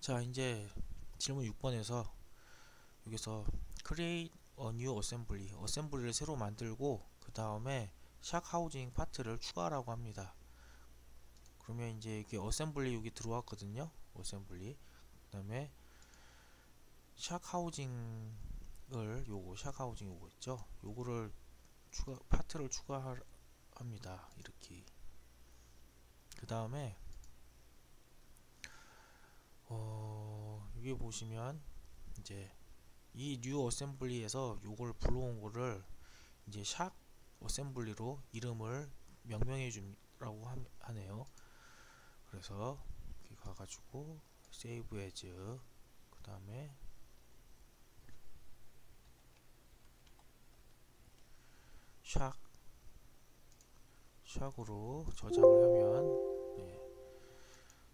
자 이제 질문 6번에서 여기서 create a new assembly assembly를 새로 만들고 그 다음에 shock housing 파트를 추가하라고 합니다. 그러면 이제 이게 assembly 여기 들어왔거든요. assembly 그 다음에 shock housing을 요거 shock housing 요거 있죠? 요거를 추가 파트를 추가합니다. 이렇게. 그 다음에 어 여기 보시면 이제 이 new assembly에서 요걸 불러온 거를 이제 shock assembly로 이름을 명명해 주라고 하네요. 그래서 여기 가가지고 save as 그 다음에 샥 샥으로 저장을 하면 네,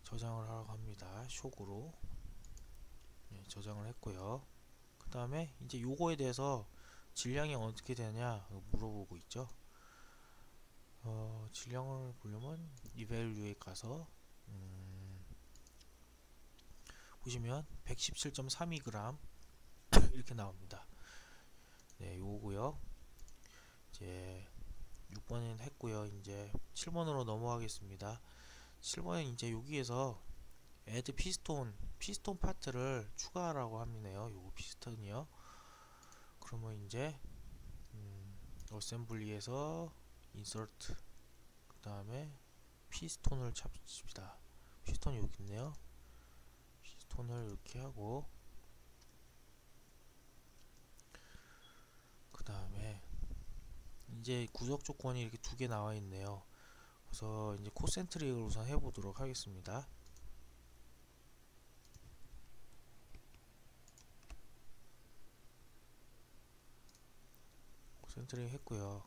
저장을 하라고 합니다. 샥으로. 네, 저장을 했고요. 그 다음에 이제 요거에 대해서 질량이 어떻게 되냐 물어보고 있죠. 어, 질량을 보려면 evalue에 가서 음, 보시면 117.32g 이렇게 나옵니다. 네 요거고요. 이제 6번은 했고요. 이제 7번으로 넘어가겠습니다. 7번은 이제 여기에서 add piston 피스톤 파트를 추가하라고 합니다요. 요거 피스톤이요. 그러면 이제 음, assembly에서 insert 그 다음에 피스톤을 잡습니다. 피스톤이 여기 있네요. 피스톤을 이렇게 하고 그 다음에 이제 구석 조건이 이렇게 두 개 나와 있네요. 그래서 이제 코센트릭을 우선 해보도록 하겠습니다 센터링 했고요.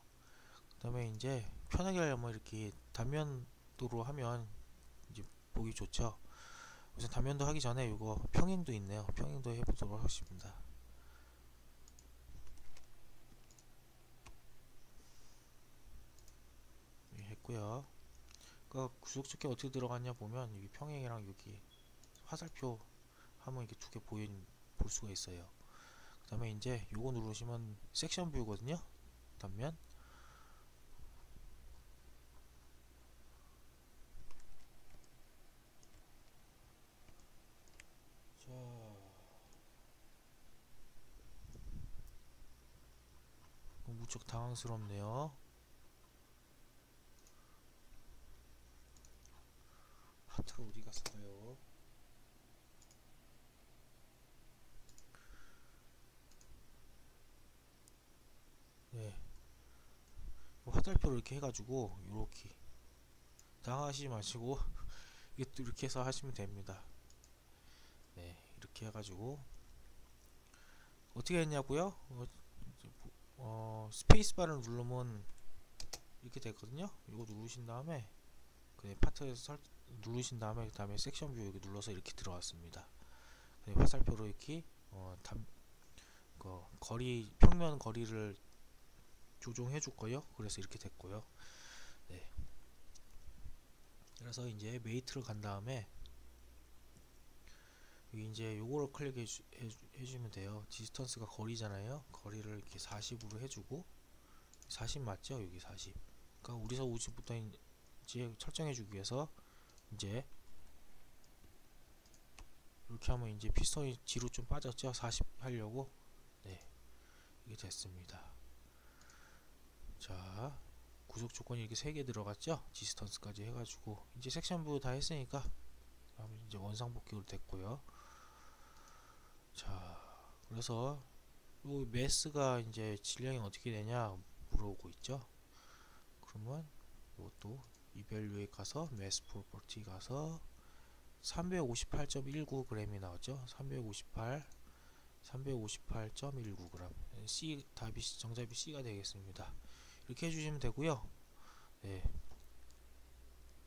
그 다음에 이제 편하게 하려면 이렇게 단면도로 하면 이제 보기 좋죠. 우선 단면도 하기 전에 이거 평행도 있네요. 평행도 해보도록 하겠습니다. 예, 했고요. 그 구속조끼 어떻게 들어갔냐 보면 여기 평행이랑 여기 화살표 하면 이렇게 두 개 보인 볼 수가 있어요. 그 다음에 이제 요거 누르시면 섹션 뷰거든요 단면? 자. 무척 당황스럽네요. 하트가 어디 갔어요 네 화살표를 이렇게 해가지고 이렇게 당하시지 마시고 이렇게 해서 하시면 됩니다. 네 이렇게 해가지고 어떻게 했냐고요? 어, 어, 스페이스바를 누르면 이렇게 되거든요. 이거 누르신 다음에 그 파트에서 설, 누르신 다음에 그 다음에 section view 여기 눌러서 이렇게 들어왔습니다. 화살표로 이렇게 어, 담, 그 거리 평면 거리를 조정해 줄 거예요? 그래서 이렇게 됐고요. 네. 그래서 이제 mate를 간 다음에 이제 요거를 클릭해 주면 돼요. distance가 거리잖아요. 거리를 이렇게 40으로 해주고 40 맞죠? 여기 40 그러니까 우리서 50부터 이제 설정해 주기 위해서 이제 이렇게 하면 이제 피스톤이 뒤로 좀 빠졌죠? 40 하려고? 네. 이게 됐습니다. 자 구속 조건이 이렇게 3개 들어갔죠? distance까지 해가지고. 이제 section view다 했으니까 이제 원상복귀로 됐고요. 자 그래서 요 mass가 이제 질량이 어떻게 되냐 물어보고 있죠. 그러면 이것도 evaluate 가서 mass property 가서 358.19g이 나왔죠. 358 358.19g C 답이 정답이 C가 되겠습니다 이렇게 해주시면 되고요. 네,